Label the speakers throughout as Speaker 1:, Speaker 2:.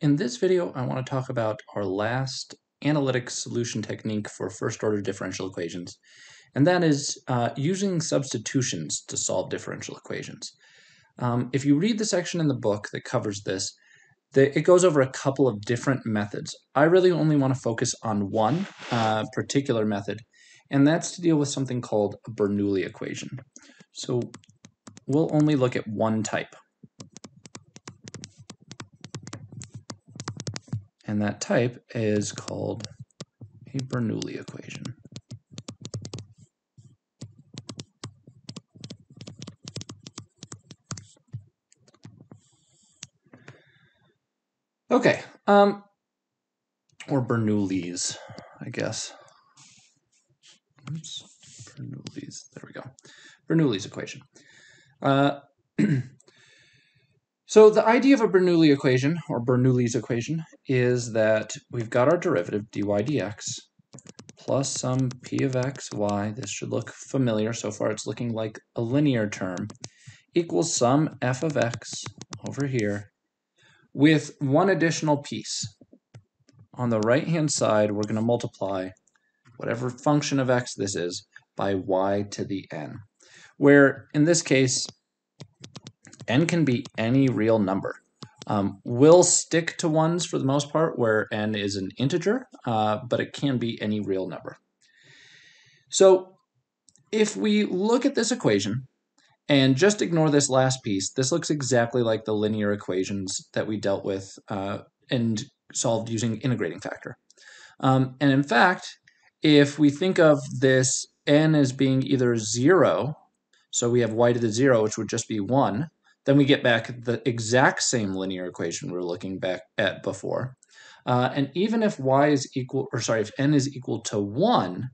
Speaker 1: In this video, I want to talk about our last analytic solution technique for first order differential equations, and that is uh, using substitutions to solve differential equations. Um, if you read the section in the book that covers this, the, it goes over a couple of different methods. I really only want to focus on one uh, particular method, and that's to deal with something called a Bernoulli equation. So we'll only look at one type, And that type is called a Bernoulli equation. Okay, um, or Bernoulli's, I guess. Oops, Bernoulli's, there we go. Bernoulli's equation. Uh, So the idea of a Bernoulli equation, or Bernoulli's equation, is that we've got our derivative dy dx plus some p of x, y, this should look familiar, so far it's looking like a linear term, equals some f of x over here with one additional piece. On the right-hand side, we're going to multiply whatever function of x this is by y to the n, where in this case, n can be any real number. Um, we'll stick to ones for the most part where n is an integer, uh, but it can be any real number. So if we look at this equation and just ignore this last piece, this looks exactly like the linear equations that we dealt with uh, and solved using integrating factor. Um, and in fact, if we think of this n as being either 0, so we have y to the 0, which would just be 1, then we get back the exact same linear equation we were looking back at before. Uh, and even if y is equal, or sorry, if n is equal to 1,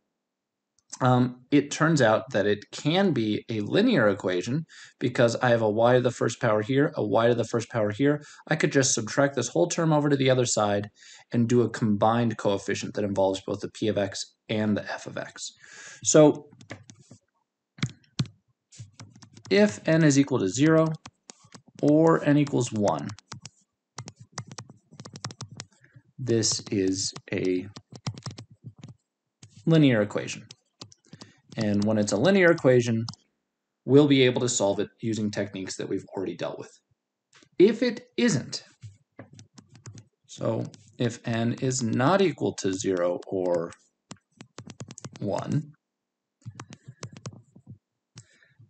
Speaker 1: um, it turns out that it can be a linear equation because I have a y to the first power here, a y to the first power here. I could just subtract this whole term over to the other side and do a combined coefficient that involves both the p of x and the f of x. So if n is equal to 0, or n equals 1. This is a linear equation. And when it's a linear equation, we'll be able to solve it using techniques that we've already dealt with. If it isn't, so if n is not equal to 0 or 1,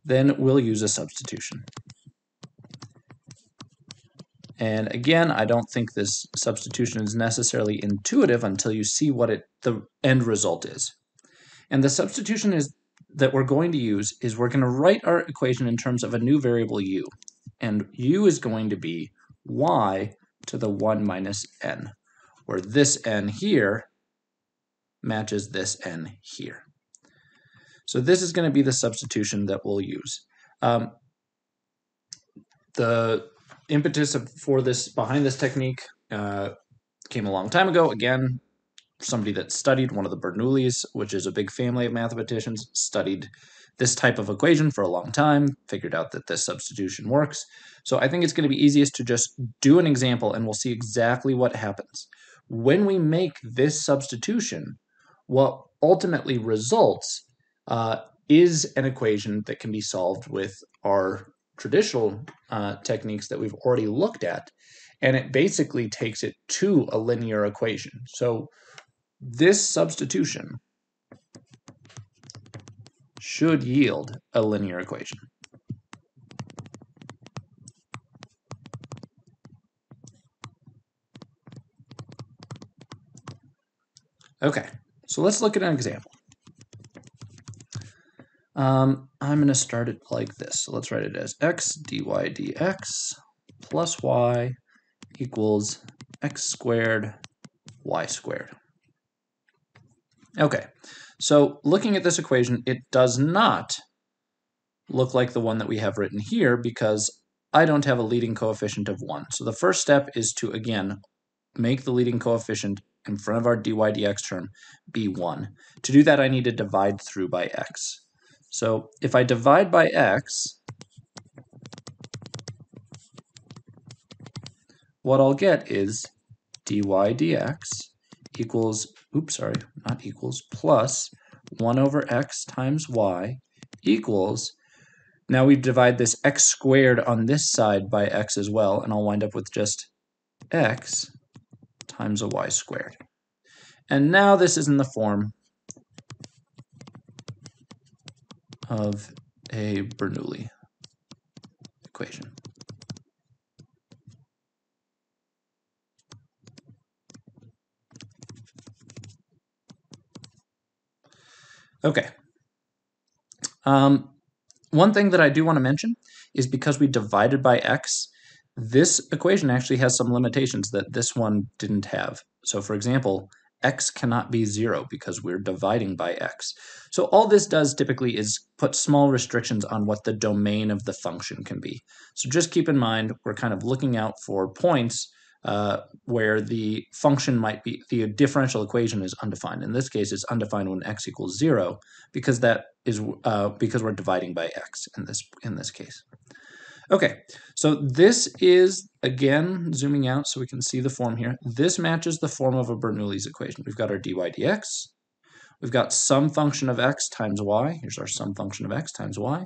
Speaker 1: then we'll use a substitution. And again, I don't think this substitution is necessarily intuitive until you see what it, the end result is. And the substitution is that we're going to use is we're going to write our equation in terms of a new variable u. And u is going to be y to the 1 minus n, where this n here matches this n here. So this is going to be the substitution that we'll use. Um, the impetus for this behind this technique uh, came a long time ago. Again, somebody that studied one of the Bernoullis, which is a big family of mathematicians, studied this type of equation for a long time, figured out that this substitution works. So I think it's going to be easiest to just do an example and we'll see exactly what happens. When we make this substitution, what ultimately results uh, is an equation that can be solved with our traditional uh, techniques that we've already looked at, and it basically takes it to a linear equation. So this substitution should yield a linear equation. Okay, so let's look at an example. Um, I'm going to start it like this. So let's write it as x dy dx plus y equals x squared y squared. Okay, so looking at this equation, it does not look like the one that we have written here because I don't have a leading coefficient of 1. So the first step is to, again, make the leading coefficient in front of our dy dx term be 1. To do that, I need to divide through by x. So if I divide by x, what I'll get is dy dx equals, oops, sorry, not equals, plus 1 over x times y equals, now we divide this x squared on this side by x as well, and I'll wind up with just x times a y squared. And now this is in the form of a Bernoulli equation. Okay. Um, one thing that I do want to mention is because we divided by x, this equation actually has some limitations that this one didn't have. So for example, x cannot be 0 because we're dividing by x. So all this does typically is put small restrictions on what the domain of the function can be. So just keep in mind, we're kind of looking out for points uh, where the function might be, the differential equation is undefined. In this case, it's undefined when x equals zero because that is uh, because we're dividing by x in this in this case. Okay, so this is, again, zooming out so we can see the form here. This matches the form of a Bernoulli's equation. We've got our dy dx. We've got some function of x times y. Here's our some function of x times y.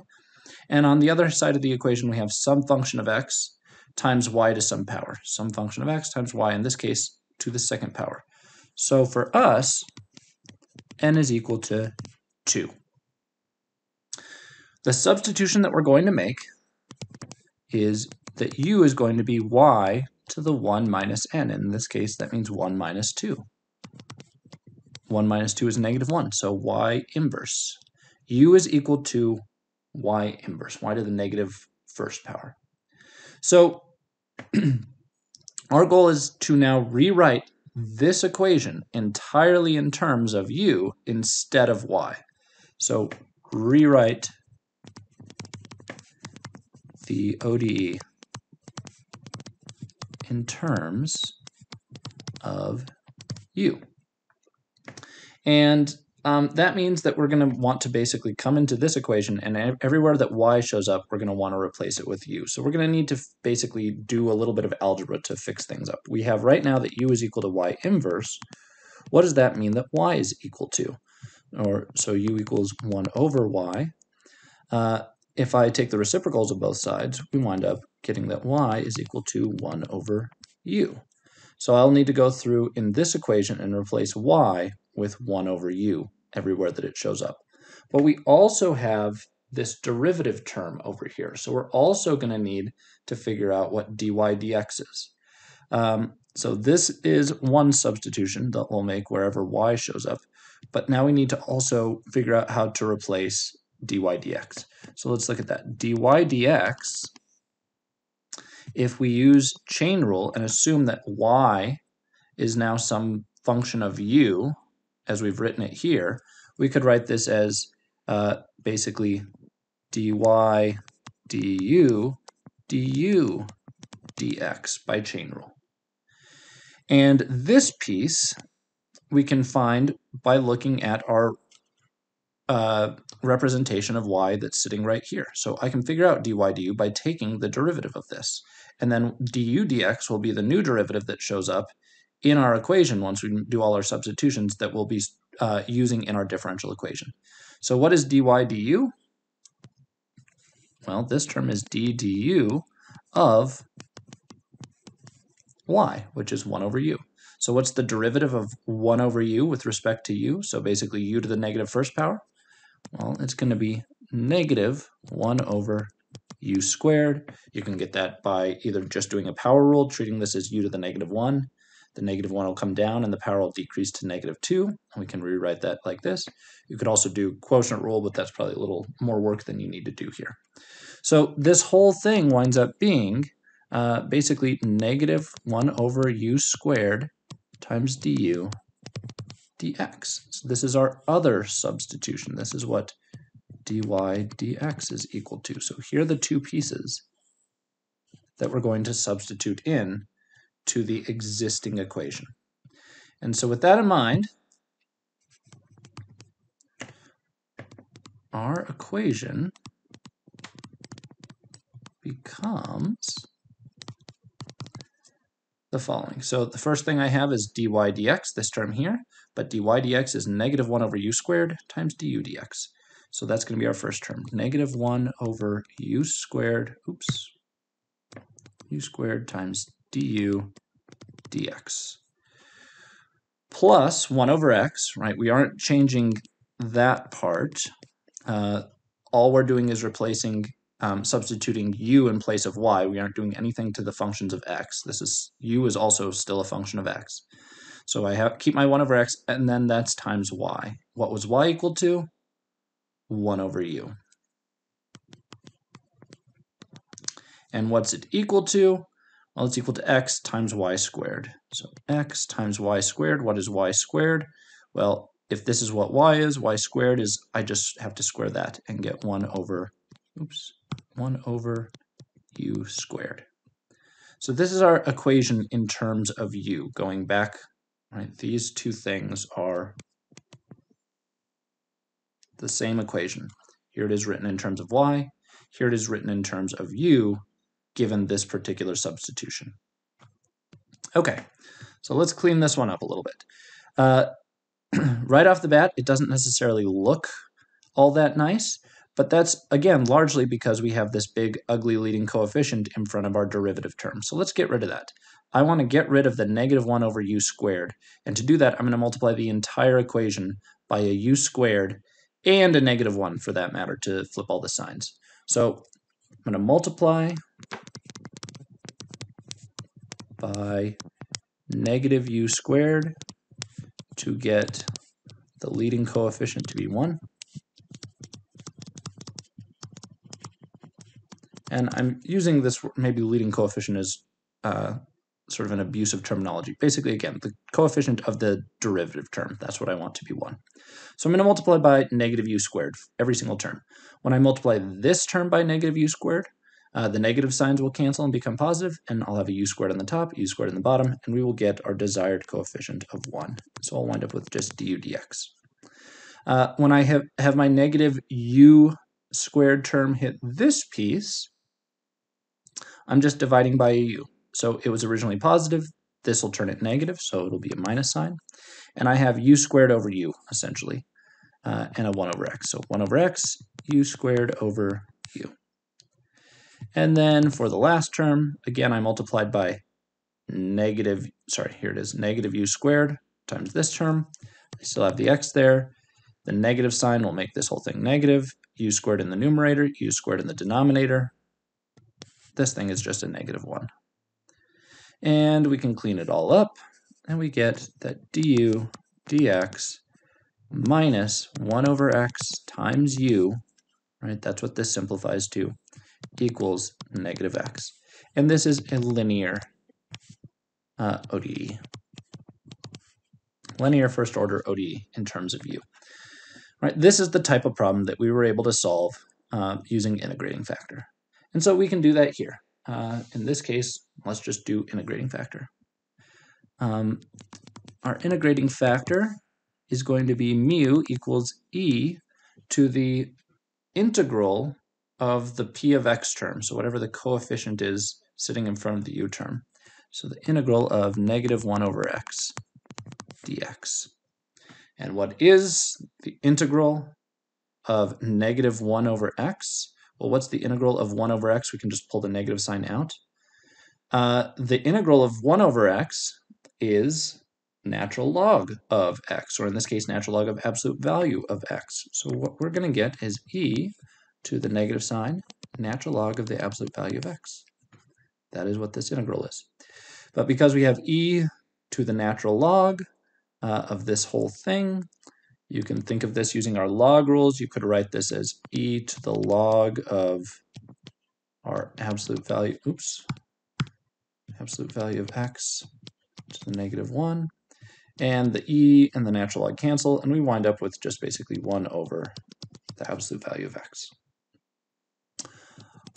Speaker 1: And on the other side of the equation, we have some function of x times y to some power. Some function of x times y, in this case, to the second power. So for us, n is equal to 2. The substitution that we're going to make is that u is going to be y to the 1 minus n. In this case, that means 1 minus 2. 1 minus 2 is negative 1, so y inverse. u is equal to y inverse, y to the negative first power. So our goal is to now rewrite this equation entirely in terms of u instead of y. So rewrite the ODE in terms of u. And um, that means that we're going to want to basically come into this equation and everywhere that y shows up, we're going to want to replace it with u. So we're going to need to basically do a little bit of algebra to fix things up. We have right now that u is equal to y inverse. What does that mean that y is equal to? Or so u equals 1 over y. Uh, if I take the reciprocals of both sides, we wind up getting that y is equal to 1 over u. So I'll need to go through in this equation and replace y with 1 over u everywhere that it shows up. But we also have this derivative term over here. So we're also going to need to figure out what dy dx is. Um, so this is one substitution that we'll make wherever y shows up. But now we need to also figure out how to replace dy dx. So let's look at that. dy dx, if we use chain rule and assume that y is now some function of u, as we've written it here, we could write this as uh, basically dy du du dx by chain rule. And this piece we can find by looking at our uh, representation of y that's sitting right here. So I can figure out dy du by taking the derivative of this. And then du dx will be the new derivative that shows up in our equation once we do all our substitutions that we'll be uh, using in our differential equation. So what is dy du? Well, this term is d du of y, which is 1 over u. So what's the derivative of 1 over u with respect to u? So basically u to the negative first power. Well, it's going to be negative 1 over u squared. You can get that by either just doing a power rule, treating this as u to the negative 1. The negative 1 will come down and the power will decrease to negative 2. And we can rewrite that like this. You could also do quotient rule, but that's probably a little more work than you need to do here. So this whole thing winds up being uh, basically negative 1 over u squared times du dx. So this is our other substitution. This is what dy dx is equal to. So here are the two pieces that we're going to substitute in to the existing equation. And so with that in mind, our equation becomes the following. So the first thing I have is dy dx, this term here, but dy dx is negative 1 over u squared times du dx. So that's going to be our first term, negative 1 over u squared, oops, u squared times du dx. Plus 1 over x, right? We aren't changing that part. Uh, all we're doing is replacing um, substituting u in place of y. We aren't doing anything to the functions of x. This is u is also still a function of x. So I have keep my 1 over x, and then that's times y. What was y equal to? 1 over u. And what's it equal to? Well, it's equal to x times y squared. So x times y squared, what is y squared? Well, if this is what y is, y squared is, I just have to square that and get 1 over, oops, 1 over u squared. So this is our equation in terms of u. Going back, right, these two things are the same equation. Here it is written in terms of y. Here it is written in terms of u, given this particular substitution. Okay, so let's clean this one up a little bit. Uh, right off the bat, it doesn't necessarily look all that nice, but that's, again, largely because we have this big, ugly leading coefficient in front of our derivative term. So let's get rid of that. I want to get rid of the negative 1 over u squared. And to do that, I'm going to multiply the entire equation by a u squared and a negative 1, for that matter, to flip all the signs. So I'm going to multiply by negative u squared to get the leading coefficient to be 1. And I'm using this maybe leading coefficient as uh, sort of an abusive terminology. Basically, again, the coefficient of the derivative term. That's what I want to be 1. So I'm going to multiply by negative u squared every single term. When I multiply this term by negative u squared, uh, the negative signs will cancel and become positive, and I'll have a u squared on the top, u squared on the bottom, and we will get our desired coefficient of 1. So I'll wind up with just du dx. Uh, when I have, have my negative u squared term hit this piece, I'm just dividing by a u. So it was originally positive. This will turn it negative, so it'll be a minus sign. And I have u squared over u, essentially, uh, and a 1 over x. So 1 over x, u squared over u. And then for the last term, again, I multiplied by negative, sorry, here it is, negative u squared times this term. I still have the x there. The negative sign will make this whole thing negative. u squared in the numerator, u squared in the denominator. This thing is just a negative 1. And we can clean it all up, and we get that du dx minus 1 over x times u, right? That's what this simplifies to, equals negative x. And this is a linear uh, ODE. Linear first order ODE in terms of u. Right, this is the type of problem that we were able to solve uh, using integrating factor. And so we can do that here. Uh, in this case, let's just do integrating factor. Um, our integrating factor is going to be mu equals e to the integral of the p of x term, so whatever the coefficient is sitting in front of the u term. So the integral of negative 1 over x dx. And what is the integral of negative 1 over x? Well, what's the integral of 1 over x? We can just pull the negative sign out. Uh, the integral of 1 over x is natural log of x, or in this case, natural log of absolute value of x. So what we're going to get is e to the negative sign, natural log of the absolute value of x. That is what this integral is. But because we have e to the natural log uh, of this whole thing, you can think of this using our log rules. You could write this as e to the log of our absolute value, oops, absolute value of x to the negative 1. And the e and the natural log cancel, and we wind up with just basically 1 over the absolute value of x.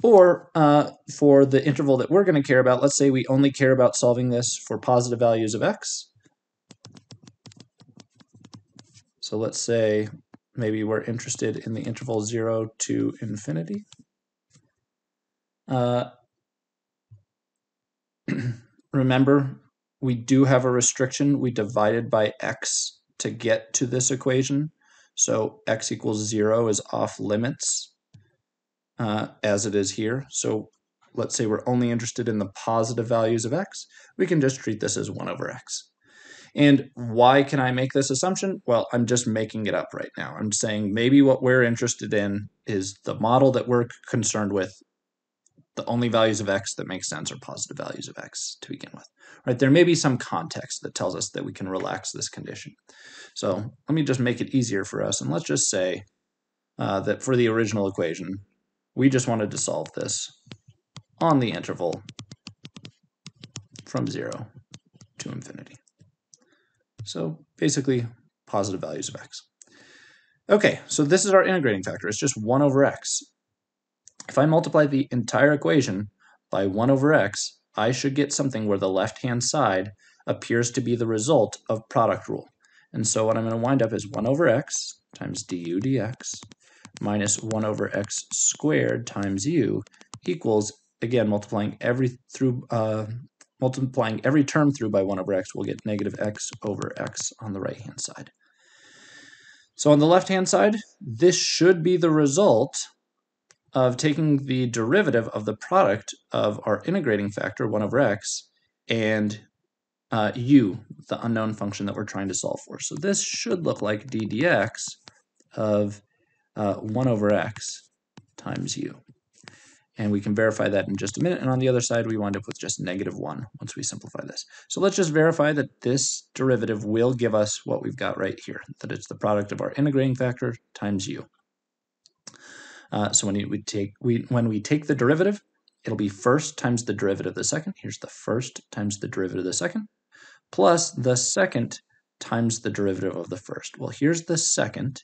Speaker 1: Or uh, for the interval that we're going to care about, let's say we only care about solving this for positive values of x. So let's say maybe we're interested in the interval 0 to infinity. Uh, remember, we do have a restriction. We divided by x to get to this equation. So x equals 0 is off limits uh, as it is here. So let's say we're only interested in the positive values of x. We can just treat this as 1 over x. And why can I make this assumption? Well, I'm just making it up right now. I'm saying maybe what we're interested in is the model that we're concerned with the only values of x that make sense are positive values of x to begin with. Right? There may be some context that tells us that we can relax this condition. So let me just make it easier for us, and let's just say uh, that for the original equation, we just wanted to solve this on the interval from 0 to infinity. So basically, positive values of x. Okay, so this is our integrating factor. It's just 1 over x. If I multiply the entire equation by 1 over x, I should get something where the left-hand side appears to be the result of product rule. And so what I'm going to wind up is 1 over x times du dx minus 1 over x squared times u equals, again, multiplying every through uh, multiplying every term through by 1 over x, we'll get negative x over x on the right-hand side. So on the left-hand side, this should be the result of taking the derivative of the product of our integrating factor, 1 over x, and uh, u, the unknown function that we're trying to solve for. So this should look like d dx of uh, 1 over x times u. And we can verify that in just a minute. And on the other side, we wind up with just negative 1 once we simplify this. So let's just verify that this derivative will give us what we've got right here, that it's the product of our integrating factor times u. Uh, so when we take we when we take the derivative, it'll be first times the derivative of the second. Here's the first times the derivative of the second, plus the second times the derivative of the first. Well, here's the second.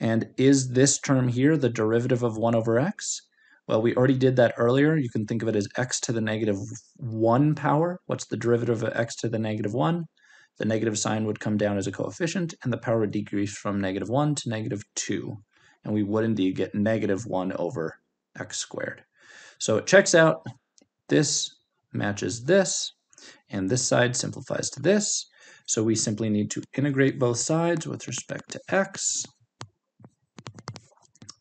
Speaker 1: And is this term here the derivative of 1 over x? Well, we already did that earlier. You can think of it as x to the negative 1 power. What's the derivative of x to the negative 1? The negative sign would come down as a coefficient, and the power would decrease from negative 1 to negative 2 and we would indeed get negative 1 over x squared. So it checks out. This matches this, and this side simplifies to this. So we simply need to integrate both sides with respect to x.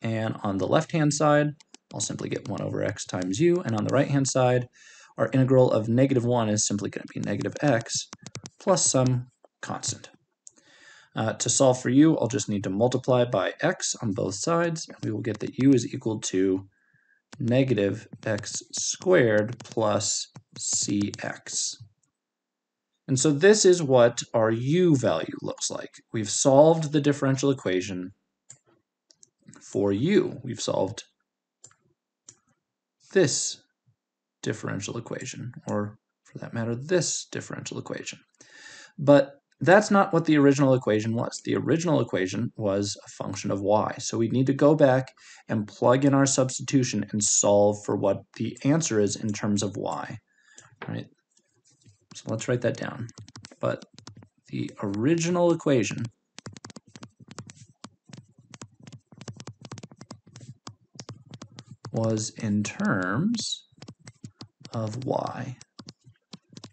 Speaker 1: And on the left-hand side, I'll simply get 1 over x times u. And on the right-hand side, our integral of negative 1 is simply going to be negative x plus some constant. Uh, to solve for u, I'll just need to multiply by x on both sides, and we will get that u is equal to negative x squared plus cx. And so this is what our u value looks like. We've solved the differential equation for u. We've solved this differential equation, or for that matter, this differential equation. But that's not what the original equation was. The original equation was a function of y. So we need to go back and plug in our substitution and solve for what the answer is in terms of y. Right? So let's write that down. But the original equation was in terms of y.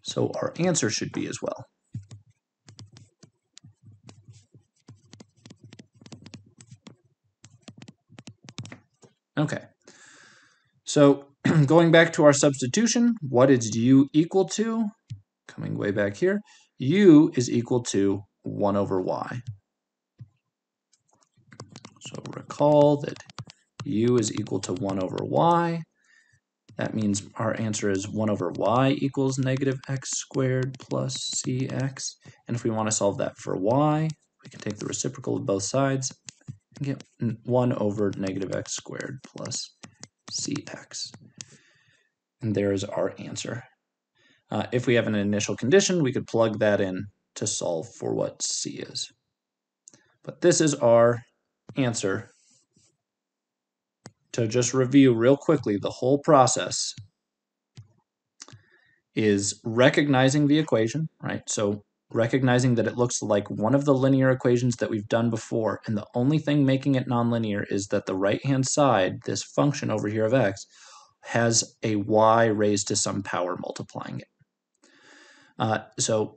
Speaker 1: So our answer should be as well. Okay. So going back to our substitution, what is u equal to? Coming way back here, u is equal to 1 over y. So recall that u is equal to 1 over y. That means our answer is 1 over y equals negative x squared plus cx. And if we want to solve that for y, we can take the reciprocal of both sides and get 1 over negative x squared plus cx. And there is our answer. Uh, if we have an initial condition, we could plug that in to solve for what c is. But this is our answer. To just review real quickly, the whole process is recognizing the equation, right? So recognizing that it looks like one of the linear equations that we've done before, and the only thing making it nonlinear is that the right-hand side, this function over here of x, has a y raised to some power multiplying it. Uh, so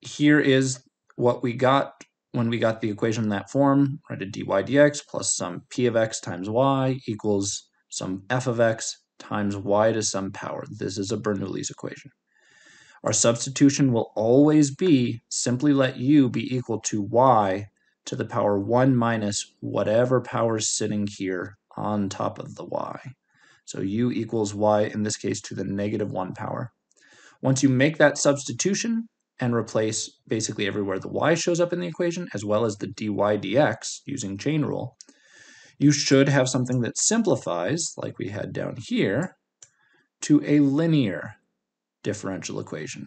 Speaker 1: here is what we got when we got the equation in that form, right, a dy dx plus some p of x times y equals some f of x times y to some power. This is a Bernoulli's equation. Our substitution will always be simply let u be equal to y to the power 1 minus whatever power is sitting here on top of the y. So u equals y, in this case, to the negative 1 power. Once you make that substitution, and replace basically everywhere the y shows up in the equation, as well as the dy dx using chain rule, you should have something that simplifies, like we had down here, to a linear differential equation.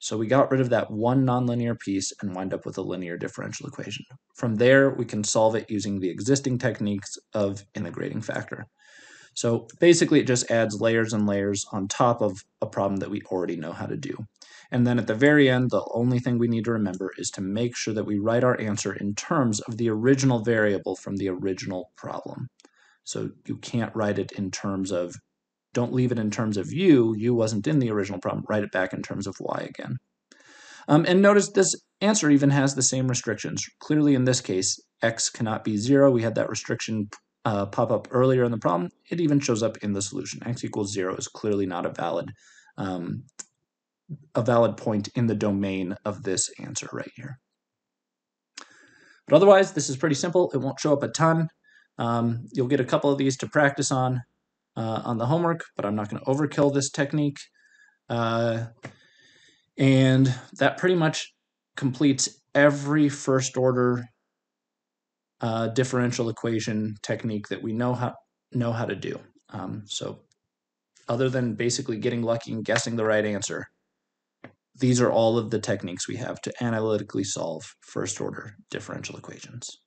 Speaker 1: So we got rid of that one nonlinear piece and wind up with a linear differential equation. From there, we can solve it using the existing techniques of integrating factor. So basically, it just adds layers and layers on top of a problem that we already know how to do. And then at the very end, the only thing we need to remember is to make sure that we write our answer in terms of the original variable from the original problem. So you can't write it in terms of, don't leave it in terms of u, u wasn't in the original problem, write it back in terms of y again. Um, and notice this answer even has the same restrictions. Clearly in this case, x cannot be zero. We had that restriction uh, pop up earlier in the problem. It even shows up in the solution. x equals zero is clearly not a valid um, a valid point in the domain of this answer right here. But otherwise, this is pretty simple. It won't show up a ton. Um, you'll get a couple of these to practice on uh, on the homework, but I'm not going to overkill this technique. Uh, and that pretty much completes every first order uh, differential equation technique that we know how know how to do. Um, so other than basically getting lucky and guessing the right answer, these are all of the techniques we have to analytically solve first order differential equations.